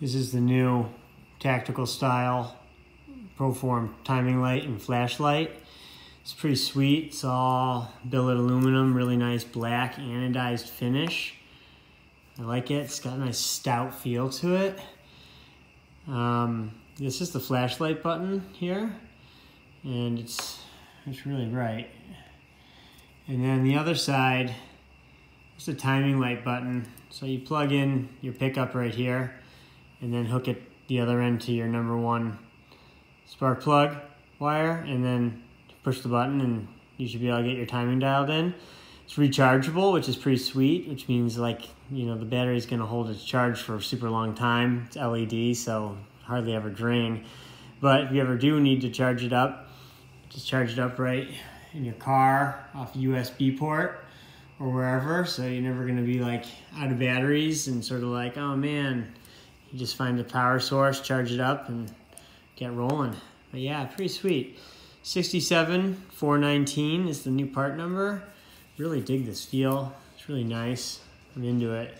This is the new tactical style Proform timing light and flashlight. It's pretty sweet. It's all billet aluminum, really nice black anodized finish. I like it. It's got a nice stout feel to it. Um, this is the flashlight button here, and it's it's really bright. And then the other side is the timing light button. So you plug in your pickup right here, and then hook it the other end to your number one spark plug wire, and then push the button, and you should be able to get your timing dialed in. It's rechargeable, which is pretty sweet, which means like, you know, the battery's gonna hold its charge for a super long time. It's LED, so hardly ever drain. But if you ever do need to charge it up, just charge it up right in your car off USB port or wherever. So you're never gonna be like out of batteries and sort of like, oh man, you just find the power source, charge it up and get rolling. But yeah, pretty sweet. 67419 is the new part number. Really dig this feel. It's really nice. I'm into it.